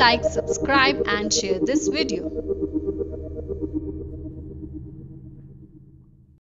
Like, subscribe and share this video.